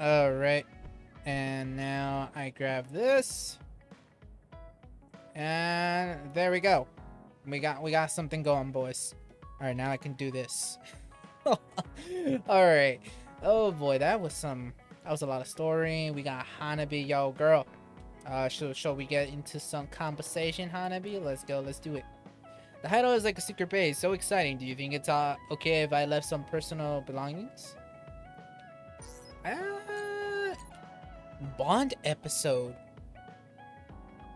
All right. And now I grab this. And there we go. We got we got something going, boys. All right, now I can do this. All right. Oh boy, that was some that was a lot of story. We got Hanabi, yo girl. Uh shall, shall we get into some conversation, Hanabi? Let's go, let's do it. The hideout is like a secret base, so exciting. Do you think it's uh okay if I left some personal belongings? Uh, Bond episode.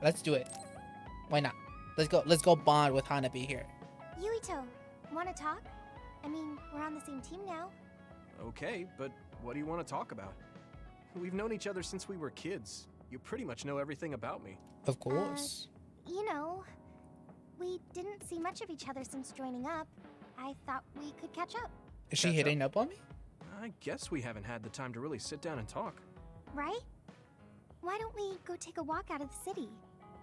Let's do it. Why not? Let's go. Let's go bond with Hanabi here. Yuito, wanna talk? I mean, we're on the same team now. Okay, but what do you want to talk about? We've known each other since we were kids. You pretty much know everything about me. Of uh, course. You know, we didn't see much of each other since joining up. I thought we could catch up, Is she catch up. hitting up on me? I guess we haven't had the time to really sit down and talk. right? Why don't we go take a walk out of the city?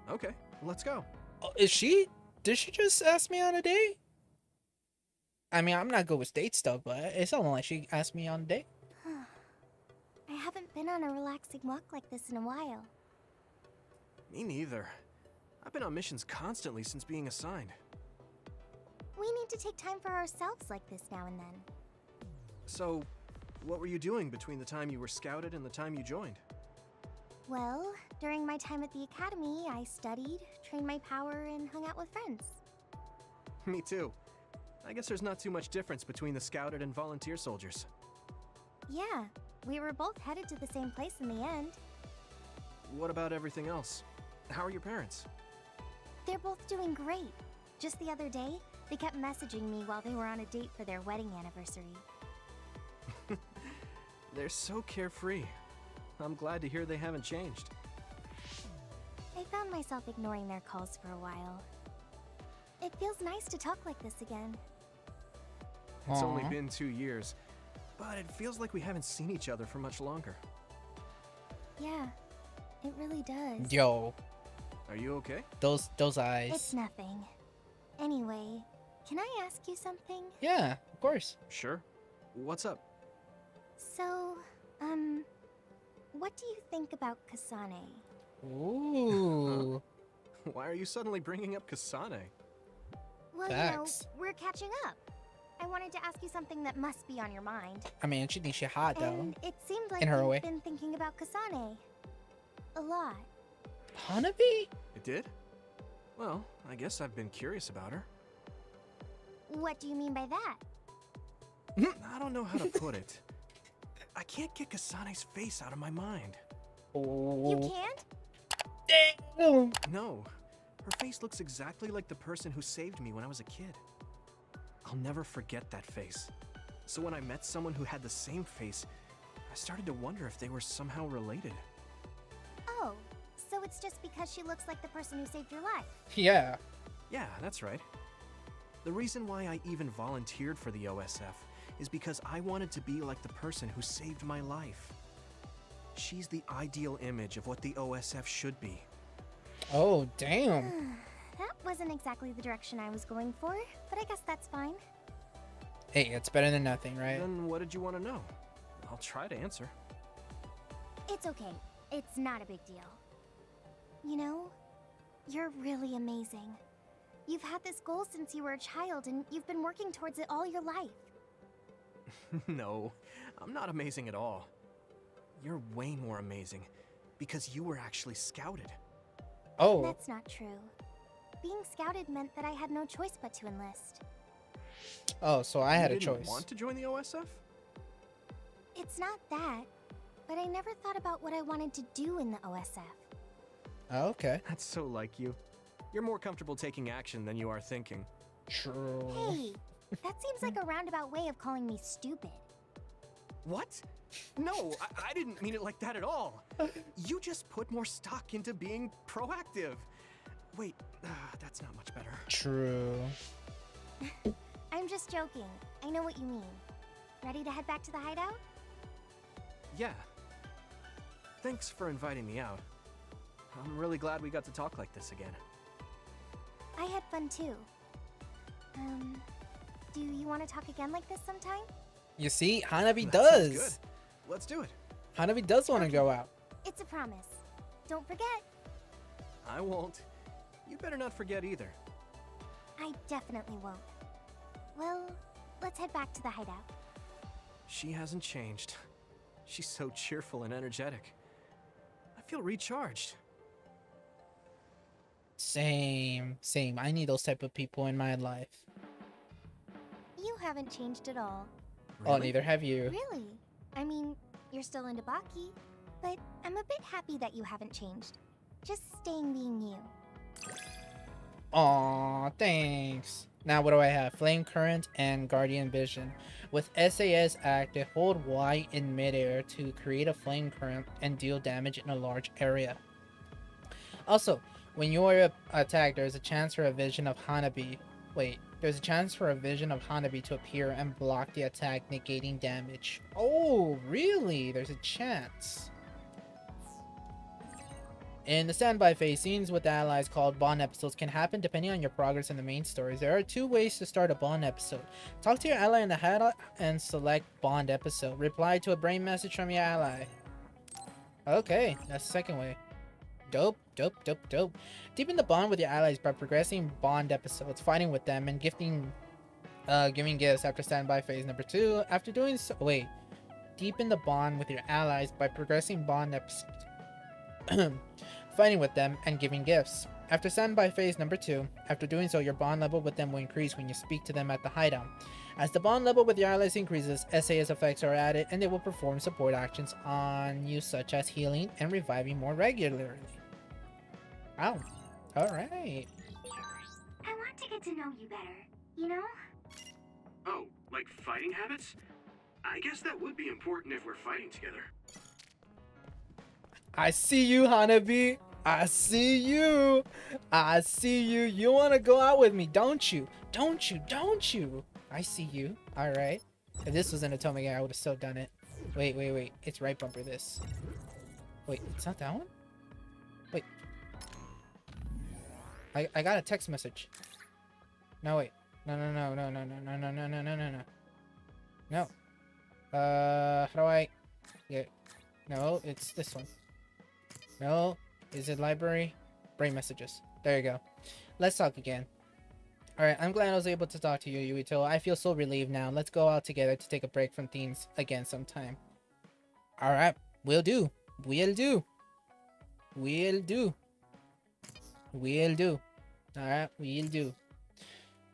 Okay, let's go. Oh, is she? Did she just ask me on a date? I mean, I'm not good with date stuff, but it's sounded like she asked me on a date. I haven't been on a relaxing walk like this in a while. Me neither. I've been on missions constantly since being assigned. We need to take time for ourselves like this now and then. So, what were you doing between the time you were scouted and the time you joined? Well, during my time at the academy, I studied, trained my power, and hung out with friends. Me too. I guess there's not too much difference between the scouted and volunteer soldiers. Yeah, we were both headed to the same place in the end. What about everything else? How are your parents? They're both doing great. Just the other day, they kept messaging me while they were on a date for their wedding anniversary. They're so carefree. I'm glad to hear they haven't changed. I found myself ignoring their calls for a while. It feels nice to talk like this again. It's only been two years, but it feels like we haven't seen each other for much longer. Yeah, it really does. Yo, Are you okay? those those eyes. It's nothing. Anyway, can I ask you something? Yeah, of course. Sure. What's up? So, um, what do you think about Kasane? Ooh. Why are you suddenly bringing up Kasane? Well, Facts. you know, we're catching up. I wanted to ask you something that must be on your mind. I mean, she thinks she hot though. And it seemed like In her you've way. been thinking about Kasane. A lot. Hanabi? It did? Well, I guess I've been curious about her. What do you mean by that? I don't know how to put it. I can't get Kasane's face out of my mind. Oh. You can't? Damn. No, her face looks exactly like the person who saved me when I was a kid. I'll never forget that face. So when I met someone who had the same face, I started to wonder if they were somehow related. Oh, so it's just because she looks like the person who saved your life. Yeah. Yeah, that's right. The reason why I even volunteered for the OSF is because I wanted to be like the person who saved my life. She's the ideal image of what the OSF should be. Oh, damn. That wasn't exactly the direction I was going for, but I guess that's fine. Hey, it's better than nothing, right? Then what did you want to know? I'll try to answer. It's okay. It's not a big deal. You know, you're really amazing. You've had this goal since you were a child, and you've been working towards it all your life. no, I'm not amazing at all. You're way more amazing because you were actually scouted. Oh, That's not true. Being scouted meant that I had no choice but to enlist. oh, so I had you a didn't choice. Want to join the OSF? It's not that, but I never thought about what I wanted to do in the OSF. Oh, okay. That's so like you. You're more comfortable taking action than you are thinking. True. Hey, that seems like a roundabout way of calling me stupid. What? No, I, I didn't mean it like that at all. You just put more stock into being proactive. Wait, uh, that's not much better. True. I'm just joking. I know what you mean. Ready to head back to the hideout? Yeah. Thanks for inviting me out. I'm really glad we got to talk like this again. I had fun too. Um, do you want to talk again like this sometime? You see, Hanabi That does. good. Let's do it. Hanabi does want to Okay. go out. It's a promise. Don't forget. I won't. You better not forget either. I definitely won't. Well, let's head back to the hideout. She hasn't changed. She's so cheerful and energetic. I feel recharged. Same, same. I need those type of people in my life. You haven't changed at all. Oh, neither have you. Really? I mean, you're still into Baki, but I'm a bit happy that you haven't changed. Just staying being you. Aw, thanks. Now what do I have? Flame Current and Guardian Vision. With SAS active, hold Y in midair to create a flame current and deal damage in a large area. Also, when you are attacked, there's a chance for a vision of Hanabi. Wait, there's a chance for a vision of Hanabi to appear and block the attack, negating damage. Oh, really? There's a chance. In the standby phase, scenes with allies called Bond episodes can happen depending on your progress in the main stories. There are two ways to start a Bond episode. Talk to your ally in the head and select Bond episode. Reply to a brain message from your ally. Okay, that's the second way. Dope, dope, dope, dope. Deepen the bond with your allies by progressing Bond episodes, fighting with them, and gifting, uh, giving gifts after standby phase number two. After doing so, wait. Deepen the bond with your allies by progressing Bond episodes. fighting with them, and giving gifts. After standby phase number 2, after doing so, your bond level with them will increase when you speak to them at the hideout. As the bond level with your allies increases, SAS effects are added and they will perform support actions on you such as healing and reviving more regularly. Wow. Alright. I want to get to know you better, you know? Oh, like fighting habits? I guess that would be important if we're fighting together. I see you, Hanabi. I see you. I see you. You want to go out with me, don't you? Don't you? Don't you? I see you. All right. If this was an Atomic Eye, I would have still done it. Wait, wait, wait. It's right bumper this. Wait, it's not that one? I, I got a text message. No, wait. No, no, no, no, no, no, no, no, no, no, no, no. No. Uh, how do I... Yeah. No, it's this one. No. Is it library? Brain messages. There you go. Let's talk again. Alright, I'm glad I was able to talk to you, Yuito. I feel so relieved now. Let's go out together to take a break from teens again sometime. Alright, we'll do. We'll do. We'll do. We'll do. Alright, we'll do.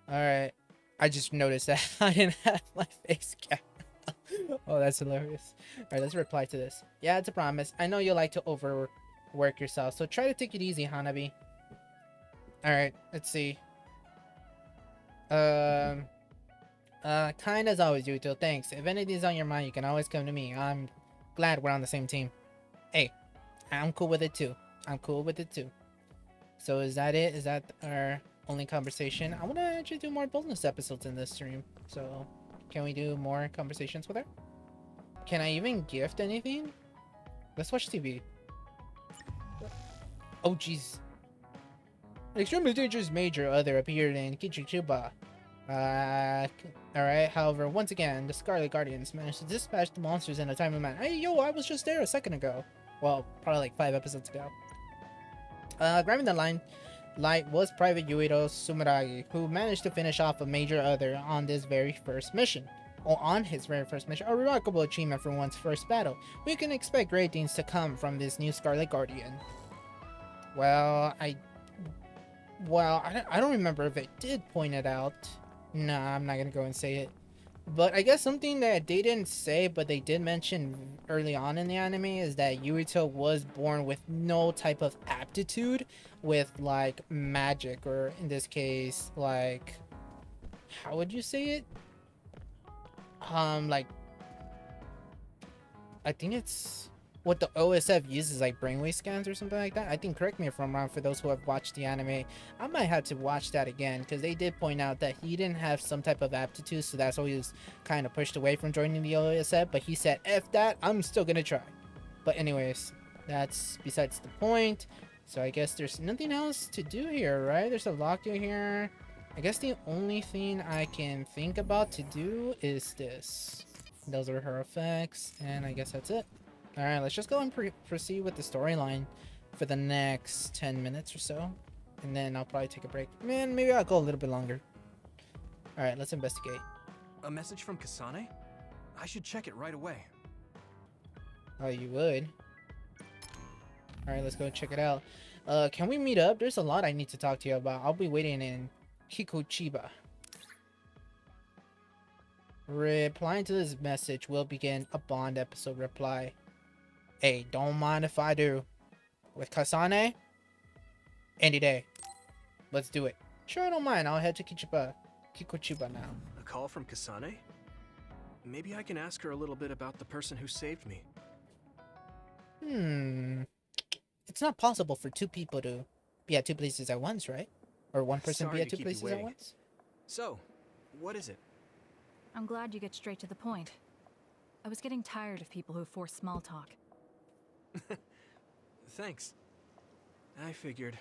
Alright. I just noticed that I didn't have my face cam. oh, that's hilarious. Alright, let's reply to this. Yeah, it's a promise. I know you like to overwork yourself, so try to take it easy, Hanabi. Alright, let's see. Um, uh, kind as always, Yuto. Thanks. If anything's on your mind, you can always come to me. I'm glad we're on the same team. Hey, I'm cool with it too. I'm cool with it too. So is that it? Is that our only conversation? I want to actually do more bonus episodes in this stream. So can we do more conversations with her? Can I even gift anything? Let's watch TV. Oh, jeez. Extremely dangerous major other appeared in Kikuchiba. Uh, alright, however, once again, the Scarlet Guardians managed to dispatch the monsters in a timely manner. Hey, yo, I was just there a second ago. Well, probably like five episodes ago. Uh, grabbing the line light was Private Yuito Sumeragi, who managed to finish off a major other on this very first mission. Or on his very first mission, a remarkable achievement for one's first battle. We can expect great things to come from this new Scarlet Guardian. Well, I well, I don't, remember if it did point it out. Nah, I'm not gonna go and say it. But I guess something that they didn't say, but they did mention early on in the anime is that Yuito was born with no type of aptitude with like magic, or in this case, like how would you say it? Um, like I think it's what the OSF uses, like brainwave scans or something like that. I think, correct me if I'm wrong, for those who have watched the anime, I might have to watch that again because they did point out that he didn't have some type of aptitude, so that's why he was kind of pushed away from joining the OSF. But he said, "F that, I'm still gonna try." But anyways, that's besides the point. So I guess there's nothing else to do here, right? There's a lockdown here. I guess the only thing I can think about to do is this. Those are her effects, and I guess that's it. All right, let's just go and pre- proceed with the storyline for the next 10 minutes or so. And then I'll probably take a break. Man, maybe I'll go a little bit longer. All right, let's investigate. A message from Kasane? I should check it right away. Oh, you would? All right, let's go check it out. Uh, can we meet up? There's a lot I need to talk to you about. I'll be waiting in Kikuchiba. Replying to this message will begin a Bond episode reply. Hey, don't mind if I do. With Kasane? Any day. Let's do it. Sure, I don't mind. I'll head to Kichiba. Kikuchiba now. A call from Kasane? Maybe I can ask her a little bit about the person who saved me. Hmm. It's not possible for two people to be at two places at once, right? Or one person Sorry be at to two keep you places at waiting. once? So, what is it? I'm glad you get straight to the point. I was getting tired of people who force small talk. Thanks. I figured.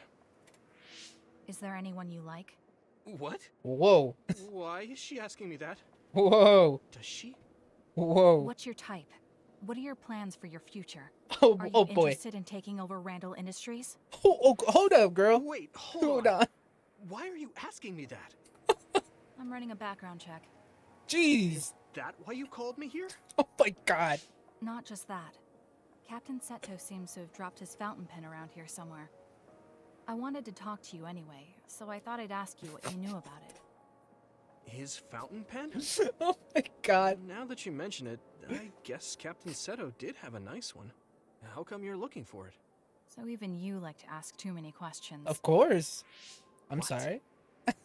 Is there anyone you like? What? Whoa. Why is she asking me that? Whoa. Does she? Whoa. What's your type? What are your plans for your future? Oh, Are you oh boy. interested in taking over Randall Industries? Oh, oh, hold up, girl. Wait, hold, Hold on. on. Why are you asking me that? I'm running a background check. Jeez. Is that why you called me here? Oh my god. Not just that. Captain Seto seems to have dropped his fountain pen around here somewhere. I wanted to talk to you anyway, so I thought I'd ask you what you knew about it. His fountain pen? Oh my god. now that you mention it, I guess Captain Seto did have a nice one. How come you're looking for it? So even you like to ask too many questions. Of course. I'm What? sorry.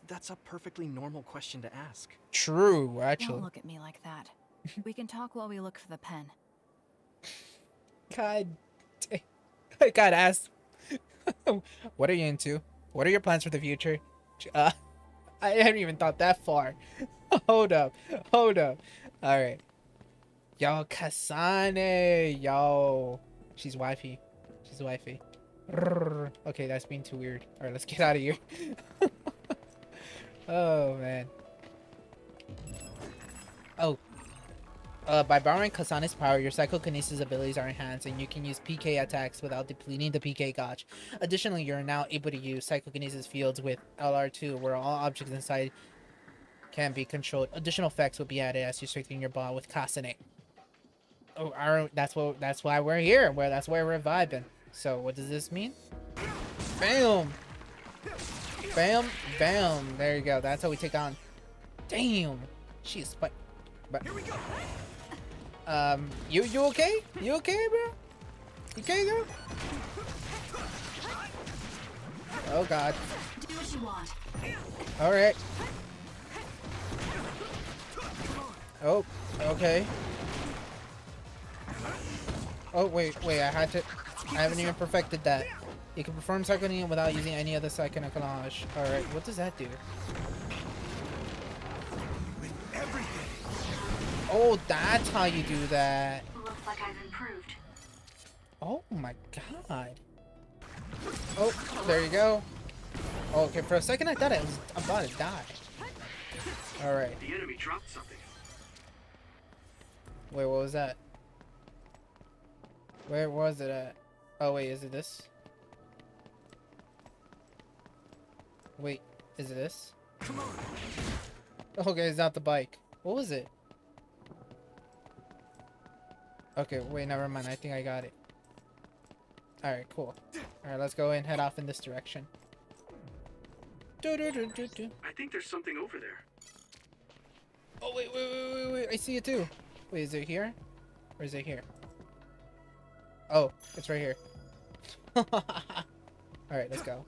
That's a perfectly normal question to ask. True, actually. Don't actually. look at me like that. we can talk while we look for the pen. God. I gotta ask. what are you into? What are your plans for the future? Uh, I haven't even thought that far. hold up. Hold up. Alright. Yo, Kasane. Yo. She's wifey. She's wifey. Okay, that's being too weird. Alright, let's get out of here. oh, man. Oh, uh, by borrowing Kasane's power, your psychokinesis abilities are enhanced, and you can use PK attacks without depleting the PK gauge. Additionally, you're now able to use psychokinesis fields with LR2, where all objects inside can be controlled. Additional effects will be added as you strengthen your bond with Kasane. Oh, our, that's what. That's why we're here. Where that's where we're vibing. So, what does this mean? Bam, bam, bam. There you go. That's how we take on. Damn, she's spike. But Here we go. Um, you you okay? You okay, bro? You okay, girl? Oh God. Do what you want. All right. Oh, okay. Oh wait, wait. I had to. I haven't even perfected that. You can perform cycling without using any other psychonicalage. All right. What does that do? Oh, that's how you do that. Looks like I've improved. Oh my god. Oh, there you go. Okay, for a second I thought I was about to die. Alright. The enemy dropped something. Wait, what was that? Where was it at? Oh wait, is it this? Wait, is it this? Come on. Okay, it's not the bike. What was it? Okay, wait, never mind. I think I got it. Alright, cool. Alright, let's go and head off in this direction. Do do do do do. I think there's something over there. Oh wait, wait, wait, wait, wait! I see it too. Wait, is it here? Or is it here? Oh, it's right here. Alright, let's go.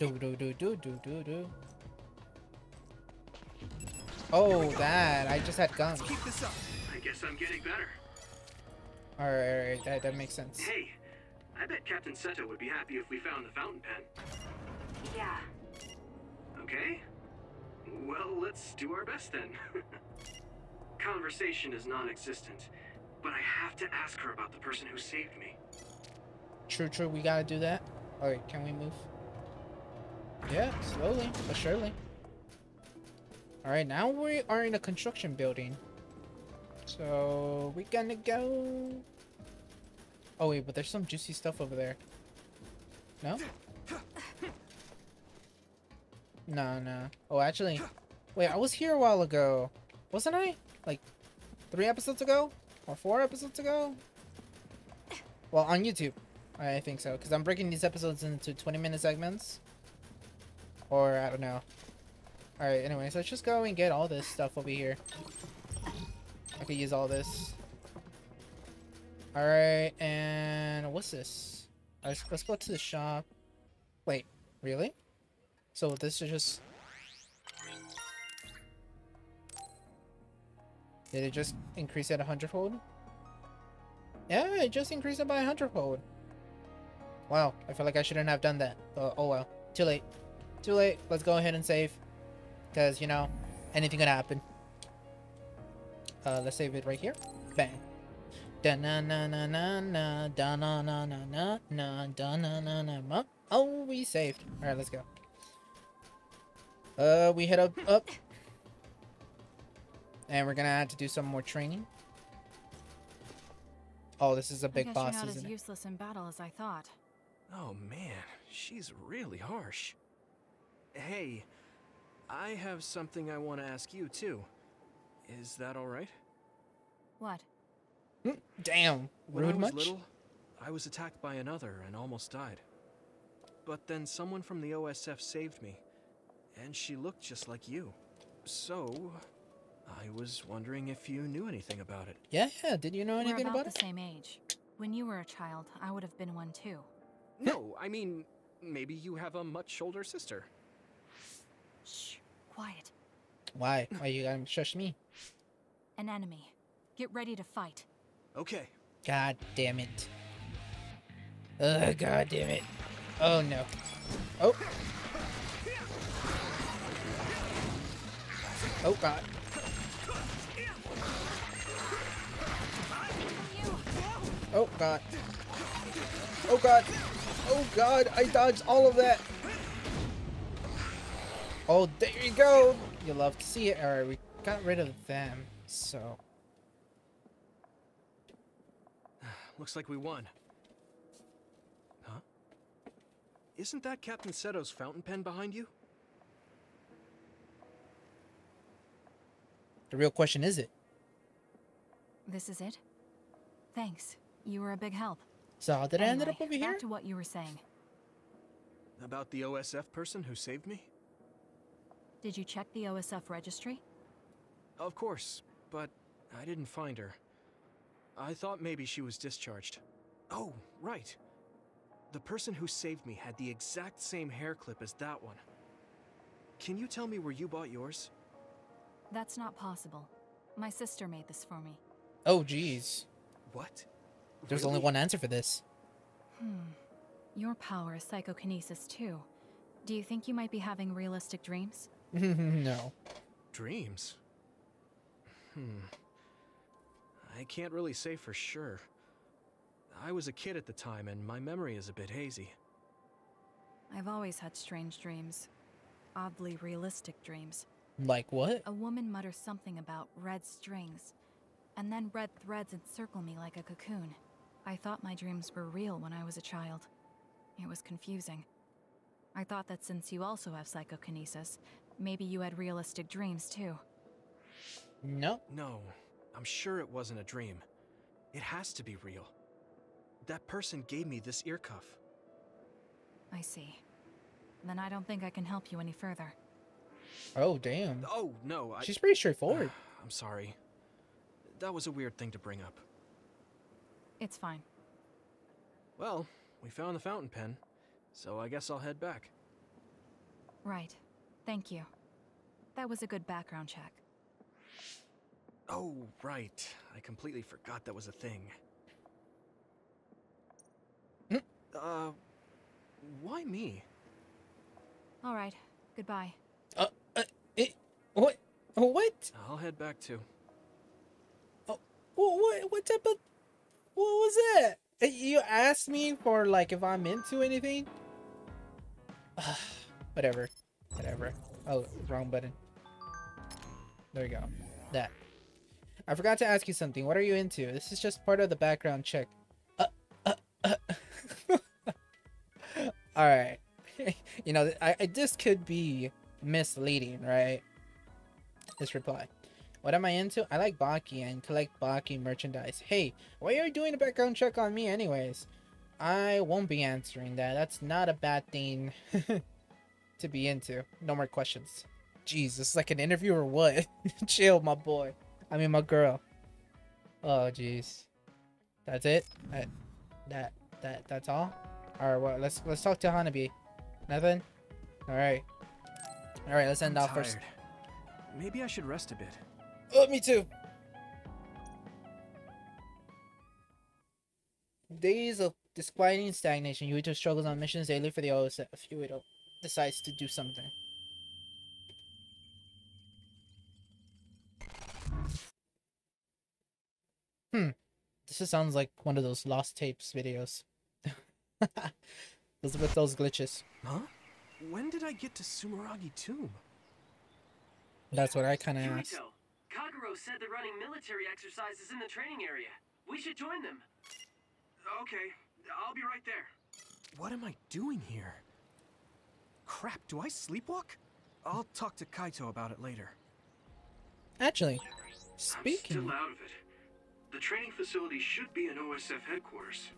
Do do do do do do do. Oh, that! I just had guns. Keep this up. I guess I'm getting better. Alright, alright, that, that makes sense. Hey, I bet Captain Seto would be happy if we found the fountain pen. Yeah. Okay? Well, let's do our best then. Conversation is non-existent, but I have to ask her about the person who saved me. True, true, we gotta do that. Alright, can we move? Yeah, slowly, but surely. Alright, now we are in a construction building. So, we gonna go Oh wait, but there's some juicy stuff over there. No? No, no. Oh, actually, wait, I was here a while ago. Wasn't I? Like, three episodes ago? Or four episodes ago? Well, on YouTube. I think so, because I'm breaking these episodes into 20 minute segments. Or, I don't know. Alright, anyways, let's just go and get all this stuff over here. I could use all this. Alright, and what's this? Let's, let's go to the shop. Wait, really? So this is just... Did it just increase it a hundredfold? Yeah, it just increased it by a hundredfold. Wow, I feel like I shouldn't have done that. Oh well, too late. Too late. Let's go ahead and save. Because, you know, anything could happen. Uh, let's save it right here. Bang. Da na na na na na da na na na na na da na na na na. Oh, we saved. All right, let's go. Uh, we head up up, and we're gonna have to do some more training. Oh, this is a I big guess boss, you're not as useless in battle as I thought. Oh man, she's really harsh. Hey, I have something I want to ask you too. Is that all right? What? Mm, Damn, When rude I was much? little, I was attacked by another and almost died. But then someone from the OSF saved me, and she looked just like you. So, I was wondering if you knew anything about it. Yeah, yeah. Did you know We're anything about about the same age. When you were a child, I would have been one too. No, I mean, maybe you have a much older sister. Shh, quiet. Why? Why you gotta shush me? An enemy. Get ready to fight. Okay, God damn it. Ugh, god damn it. Oh no. Oh. Oh god. Oh god. Oh god. Oh god, I dodged all of that. Oh, there you go. You love to see it. Alright, we got rid of them, so. looks like we won. Huh? Isn't that Captain Seto's fountain pen behind you? The real question is it? This is it? Thanks. You were a big help. So how did I end up over here? Back to what you were saying. About the OSF person who saved me? Did you check the OSF registry? Of course, but I didn't find her. I thought maybe she was discharged. Oh, right. The person who saved me had the exact same hair clip as that one. Can you tell me where you bought yours? That's not possible. My sister made this for me. Oh jeez. What? There's only one answer for this. Hmm. Your power is psychokinesis too. Do you think you might be having realistic dreams? no. Dreams? Hmm. I can't really say for sure. I was a kid at the time, and my memory is a bit hazy. I've always had strange dreams. Oddly realistic dreams. Like what? A woman mutters something about red strings, and then red threads encircle me like a cocoon. I thought my dreams were real when I was a child. It was confusing. I thought that since you also have psychokinesis, maybe you had realistic dreams too. No. No, I'm sure it wasn't a dream. It has to be real. That person gave me this ear cuff. I see. Then I don't think I can help you any further. Oh damn. Oh, no, I. She's pretty straightforward. I'm sorry. That was a weird thing to bring up. It's fine. Well, we found the fountain pen, so I guess I'll head back. Right. Thank you. That was a good background check. Oh, right. I completely forgot that was a thing. Hmm? Uh, why me? All right. Goodbye. Uh, uh, it, what? What? I'll head back too. What? What? What type of? What was that? Uh, You asked me for like if I'm into anything. Whatever. Whatever. Oh, wrong button. There we go. That. I forgot to ask you something. What are you into? This is just part of the background check. Uh, uh, All right. you know, I, I this could be misleading, right? This reply. What am I into? I like Baki and collect Baki merchandise. Hey, why are you doing a background check on me anyways? I won't be answering that. That's not a bad thing to be into. No more questions. Jeez, this is like an interview or what? Chill, my boy. I mean, my girl. Oh, jeez. That's it? That, that, that, that's all? Alright, well, let's, let's talk to Hanabi. Nothing? Alright. Alright, let's end I'm off first. Maybe I should rest a bit. Oh, me too. Days of disquieting stagnation. Yuito struggles on missions daily for the OSF. Yuito decides to do something. Hmm. This just sounds like one of those lost tapes videos. those with those glitches. Huh? When did I get to Sumeragi Tomb? That's what I kind of asked. Kirito, Kagero said they're running military exercises in the training area. We should join them. Okay, I'll be right there. What am I doing here? Crap, do I sleepwalk? I'll talk to Kaito about it later. Actually, I'm speaking. still out of it. The training facility should be in OSF headquarters.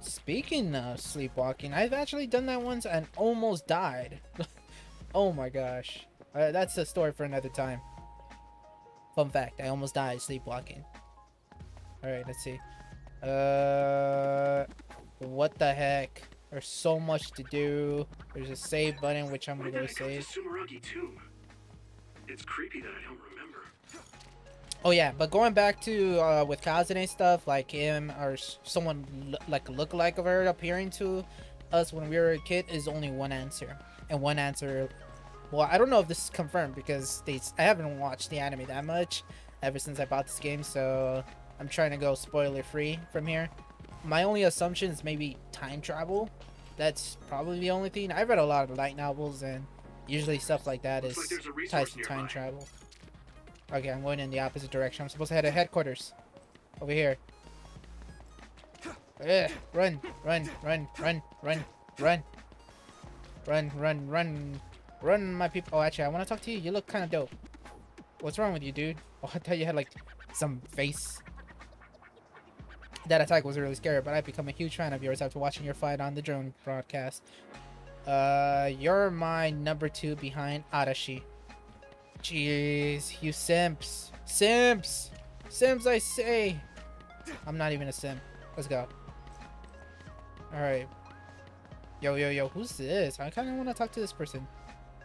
Speaking of sleepwalking, I've actually done that once and almost died. oh my gosh. Uh, that's a story for another time. Fun fact, I almost died sleepwalking. Alright, let's see. Uh, what the heck? There's so much to do. There's a save button, which I'm gonna go I go to save. Sumeragi Tomb? It's creepy that I don't remember. Oh yeah, but going back to uh, with Kasane stuff, like him or someone l- like a lookalike of her appearing to us when we were a kid is only one answer, and one answer. Well, I don't know if this is confirmed because they I haven't watched the anime that much ever since I bought this game, so I'm trying to go spoiler free from here. My only assumption is maybe time travel. That's probably the only thing. I've read a lot of light novels, and usually stuff like that is like ties to time nearby. travel. Okay, I'm going in the opposite direction. I'm supposed to head to headquarters. Over here. Ugh, run, run, run, run, run, run. Run, run, run. Run, my people. Oh, actually, I want to talk to you. You look kind of dope. What's wrong with you, dude? Oh, I thought you had, like, some face. That attack was really scary, but I've become a huge fan of yours after watching your fight on the drone broadcast. Uh, you're my number two behind Arashi. Jeez, you simps. Simps! Simps, I say! I'm not even a simp. Let's go. Alright. Yo, yo, yo, who's this? I kind of want to talk to this person.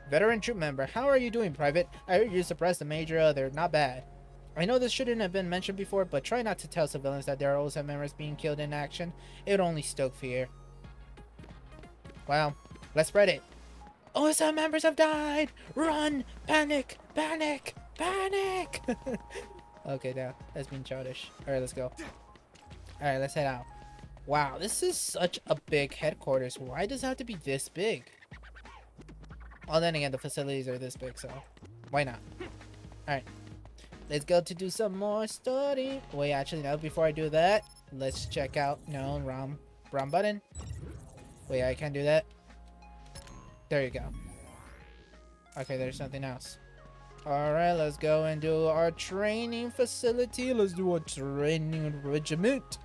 Veteran troop member, how are you doing, Private? I heard you suppressed the Major uh, Other. Not bad. I know this shouldn't have been mentioned before, but try not to tell civilians that there are OSM members being killed in action. It would only stoke fear. Wow. Let's spread it. Oh, OSM members have died! Run! Panic! Panic! Panic! okay, now that's being childish. Alright, let's go. Alright, let's head out. Wow, this is such a big headquarters. Why does it have to be this big? Well, then again, the facilities are this big, so why not? Alright. Let's go to do some more study. Wait, actually, no, before I do that, let's check out, no, wrong, wrong button. Wait, I can't do that. There you go. Okay, there's something else. Alright, let's go and do our training facility. Let's do a training regiment.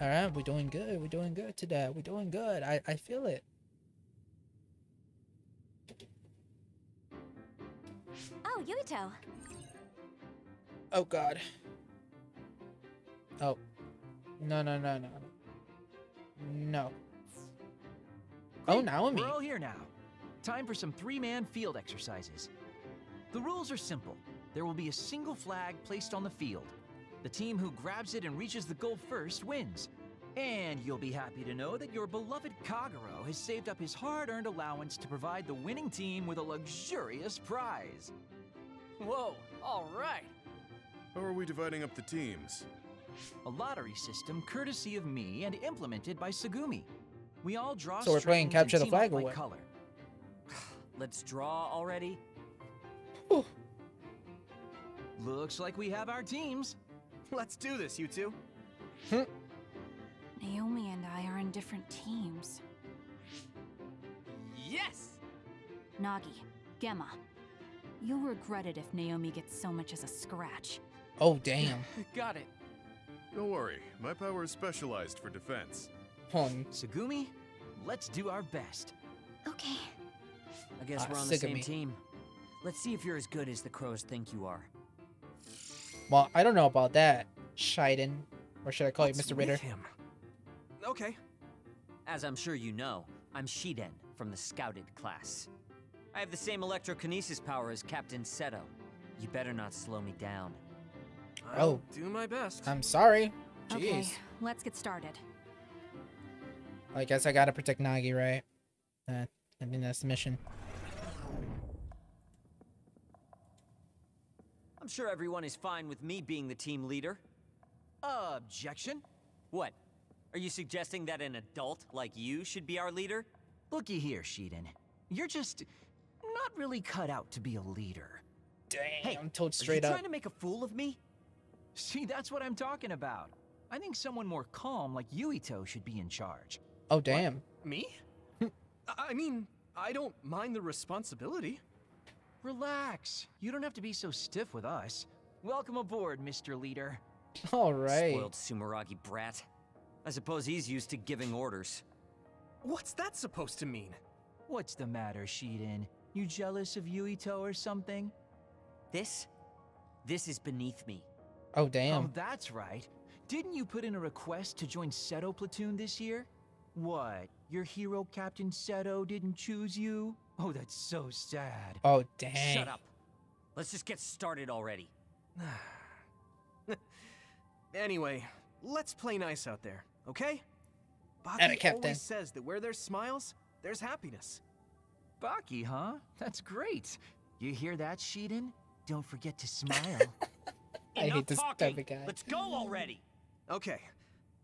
Alright, we're doing good. We're doing good today. We're doing good. I, I feel it. Oh, Yuito. Oh god. Oh. No, no, no, no. No. Oh, Naomi. We're all here now. Time for some three-man field exercises. The rules are simple. There will be a single flag placed on the field. The team who grabs it and reaches the goal first wins. And you'll be happy to know that your beloved Kagero has saved up his hard-earned allowance to provide the winning team with a luxurious prize. Whoa, all right. How are we dividing up the teams? A lottery system courtesy of me and implemented by Tsugumi. We all draw So we're playing strings and capture the flag up or what? color. Let's draw already. Looks like we have our teams. Let's do this, you two. Hmm. Naomi and I are in different teams. Yes! Nagi, Gemma. You'll regret it if Naomi gets so much as a scratch. Oh damn. Got it. Don't worry, my power is specialized for defense. Um, Tsugumi, let's do our best. Okay. I guess Ah, we're on the same team. Let's see if you're as good as the crows think you are. well, I don't know about that, Shiden. Or should I call What's you Mr. Ritter? him? Okay. As I'm sure you know, I'm Shiden from the Scouted class. I have the same electrokinesis power as Captain Seto. You better not slow me down. I'll Oh. do my best. I'm sorry. Jeez. Okay, let's get started. I guess I gotta protect Nagi, right? Uh, I think that's the mission. I'm sure everyone is fine with me being the team leader. Uh, objection? What? Are you suggesting that an adult like you should be our leader? Looky here, Shiden. You're just not really cut out to be a leader. Dang, Hey, I'm told straight Are you up. trying to make a fool of me? See, that's what I'm talking about. I think someone more calm like Yuito should be in charge. Oh damn. Me? I I mean, I don't mind the responsibility. Relax. You don't have to be so stiff with us. Welcome aboard, Mr. Leader. All right. Spoiled Sumeragi brat. I suppose he's used to giving orders. What's that supposed to mean? What's the matter, Shiden? You jealous of Yuito or something? This? This is beneath me. Oh damn. Oh, damn. that's right. Didn't you put in a request to join Seto Platoon this year? What? Your hero Captain Seto didn't choose you? Oh, that's so sad. Oh dang. Shut up. Let's just get started already. Anyway, let's play nice out there, okay? Baki Captain. always says that where there's smiles, there's happiness. Baki, huh? That's great. You hear that, Shiden? Don't forget to smile. I hate Enough this talking. type of guy. Let's go already. Okay,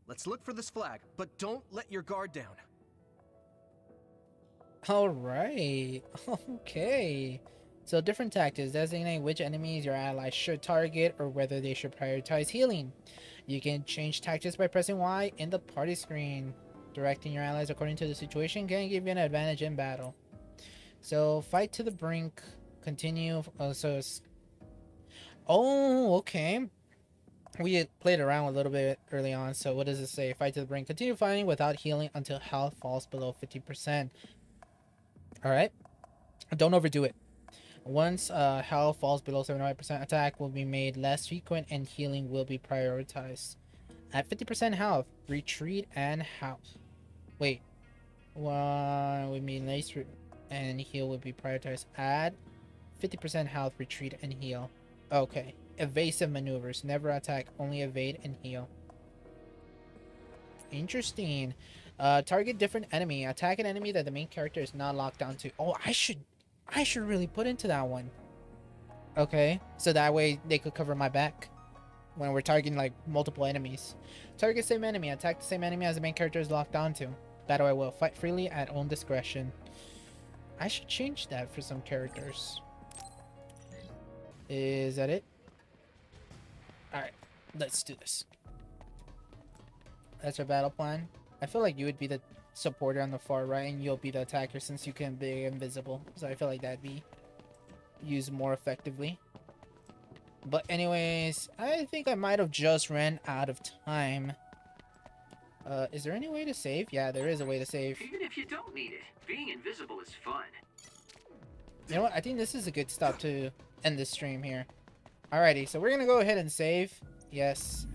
let's look for this flag, but don't let your guard down. All right. Okay. So different tactics designate which enemies your allies should target or whether they should prioritize healing. You can change tactics by pressing Y in the party screen. Directing your allies according to the situation can give you an advantage in battle. So fight to the brink. Continue. Uh, so. Oh, okay. We played around a little bit early on. So what does it say? Fight to the brink. Continue fighting without healing until health falls below 50%. All right. Don't overdo it. Once uh, health falls below 75%, attack will be made less frequent and healing will be prioritized. At 50% health, retreat and health. Wait. One we mean less and heal will be prioritized. Add 50% health, retreat and heal. Okay. Evasive maneuvers. Never attack, only evade and heal. Interesting. Uh, target different enemy. Attack an enemy that the main character is not locked down to. Oh, I should, I should really put into that one. Okay, so that way they could cover my back when we're targeting like multiple enemies. Target same enemy. Attack the same enemy as the main character is locked onto. Battle I will fight freely at own discretion. I should change that for some characters. Is that it? Alright, let's do this. That's our battle plan. I feel like you would be the supporter on the far right and you'll be the attacker since you can be invisible. So I feel like that'd be used more effectively. But anyways, I think I might have just ran out of time. Uh, is there any way to save? Yeah, there is a way to save. Even if you don't need it, being invisible is fun. You know what? I think this is a good stop to end this stream here. Alrighty, so we're gonna go ahead and save. Yes.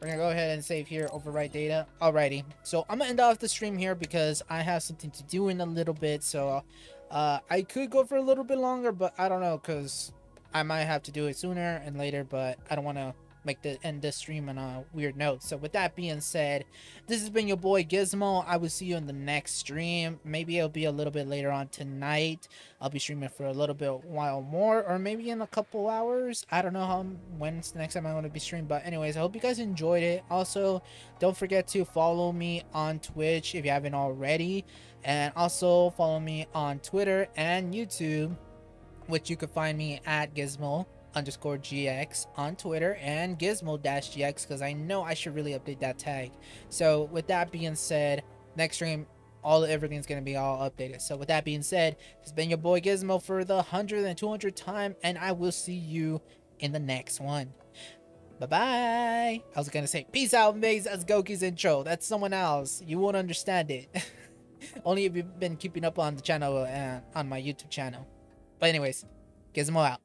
We're gonna go ahead and save here, overwrite data. Alrighty, so I'm gonna end off the stream here because I have something to do in a little bit. So uh, I could go for a little bit longer, but I don't know because I might have to do it sooner and later. But I don't want to make the end this stream on a weird note. So with that being said, this has been your boy Gizmo. I will see you in the next stream. Maybe it'll be a little bit later on tonight. I'll be streaming for a little bit while more, or maybe in a couple hours. I don't know how when's the next time I'm going to be streaming. But anyways, I hope you guys enjoyed it. Also, don't forget to follow me on Twitch if you haven't already, and also follow me on Twitter and YouTube, which you can find me at Gizmo. Underscore GX on Twitter and Gizmo dash GX because I know I should really update that tag. So with that being said, next stream, all everything's gonna be all updated. So with that being said, it's been your boy Gizmo for the 100 and 200 time, and I will see you in the next one. Bye bye. I was gonna say peace out, Maze as Goki's intro. That's someone else. You won't understand it. Only if you've been keeping up on the channel and on my YouTube channel. But anyways, Gizmo out.